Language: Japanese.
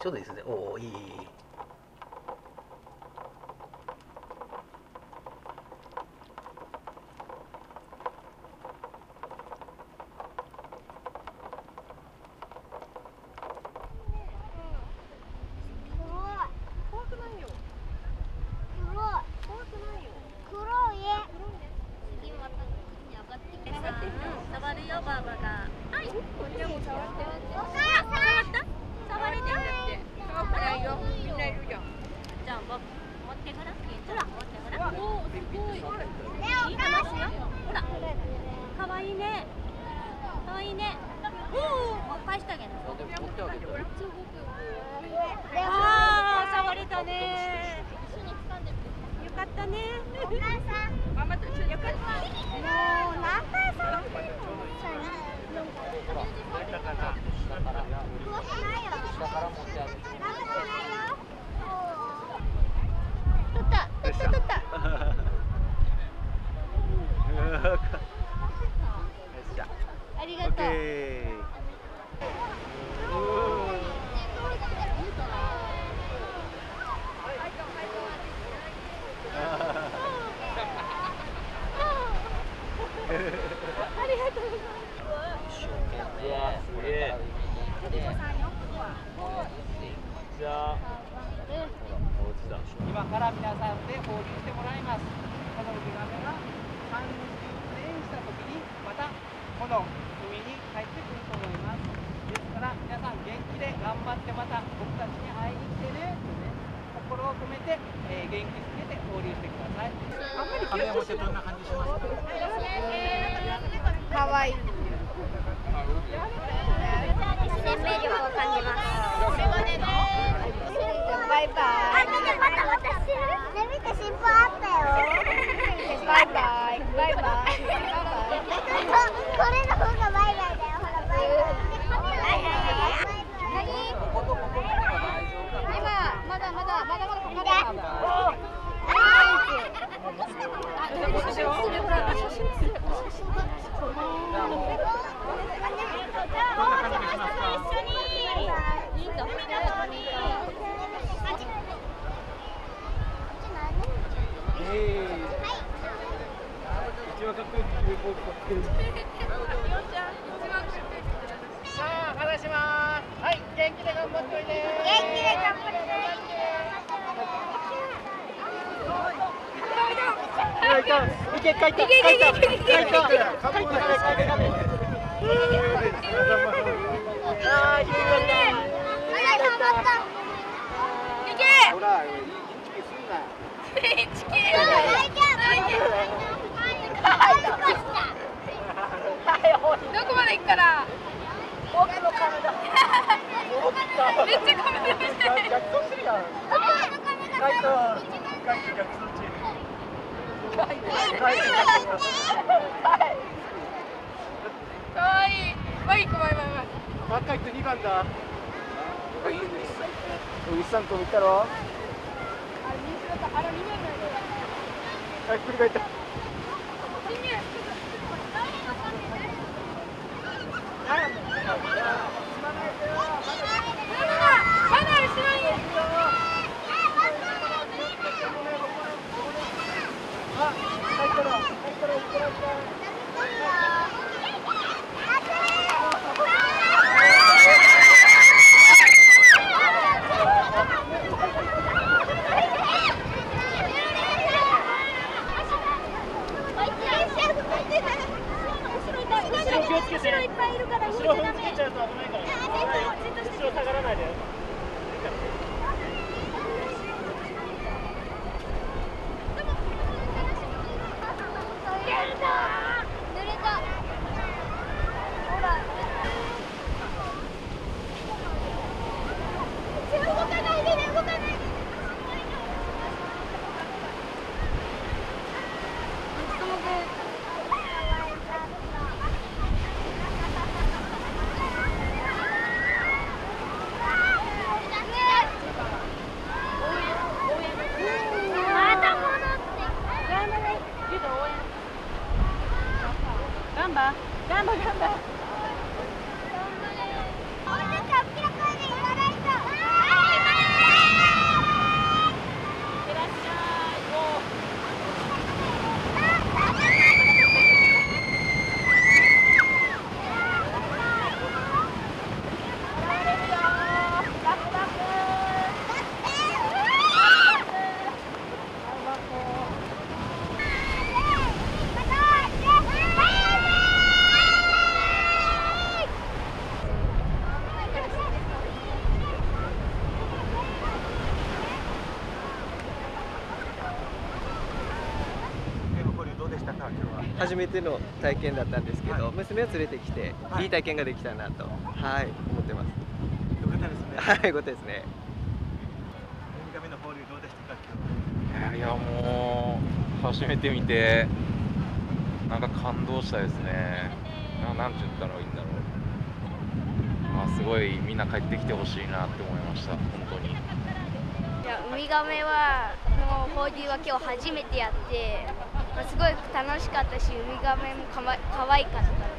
ちょうどいいですね。おおいいいい怖くないよ黒い怖くないよ黒い次またこっちに上がってきてさ触るよバーバがはいでも触ってお母さん触れてだって触ってないよみんないるじゃんじゃあバ持ってごらんケンちゃん持ってごらんおおすごいねおいい母話よほらかわいいねかわいいねおお返してあげるああ触れたね。よかったね。お母さん。ママと一緒によかったもう何回触ってんの怖くないよ怖くないよ取った取った取ったありがとうありがとうございます。今から皆さんで放流してもらいますこのウミガメが30年した時にまたこの海に帰ってくると思いますですから皆さん元気で頑張ってまた僕たちに会いに来てねとね。心を込めて、えー元気づけて放流してください。あんまりカメラ持ってどんな感じしますかかわい。い生命力を感じますバイバイあ、見てまたまたしてるね、見て尻尾あったよ。バイバイ。バイバイこれの方がバイバイだよほらバイバイ今まだまだまだまだかかるさあ話しますはい元気で頑張っておいで元気で頑張っていけ、帰った、帰った、帰った、帰った、帰った、帰った。ああ、いけるんだ。あら、頑張ったほら、インチキすんな。大丈夫大夫どこまで行くから。僕のカメラ。めっちゃカメラ見てる逆走してるやん。帰った。帰って逆走中。帰って帰って逆走。かわいい。バイクバイバイバイ若い人二番だ。ウイスさんと見たろ。あ、ひっくり返った。まだ後ろにあ、帰ったら、帰ったら、いってらっしゃい。後ろ気をつけて。後ろ踏んつけちゃうと危ないから。後ろ下がらないで。濡れたほら動かないでね動かないでねまた戻ってガンバガンバガンバもうちょっと大きな声で言わないと。初めての体験だったんですけど、はい娘を連れてきて、はいい、い体験ができたなと、はい、思ってます。よかったですね。はい、よかったですね。ウミガメの放流どうでしたか今日。いやもう初めて見てなんか感動したですねななんて言ったらいいんだろうあすごいみんな帰ってきてほしいなって思いました本当にいやウミガメはの放流は今日初めてやって、まあ、すごい楽しかったしウミガメもかわ可愛かった